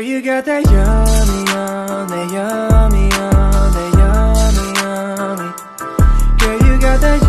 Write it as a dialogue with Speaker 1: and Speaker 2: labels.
Speaker 1: You got that yummy yum, that yummy yum, that yummy yummy. Girl, you got that.